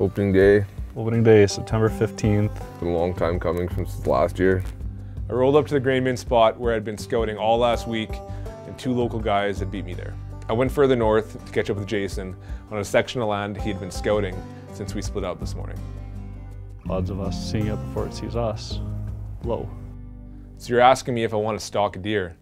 Opening day, Opening day, September 15th. It's been a long time coming since last year. I rolled up to the grain bin spot where I'd been scouting all last week, and two local guys had beat me there. I went further north to catch up with Jason on a section of land he had been scouting since we split up this morning. Odds of us seeing it before it sees us, low. So you're asking me if I want to stalk a deer.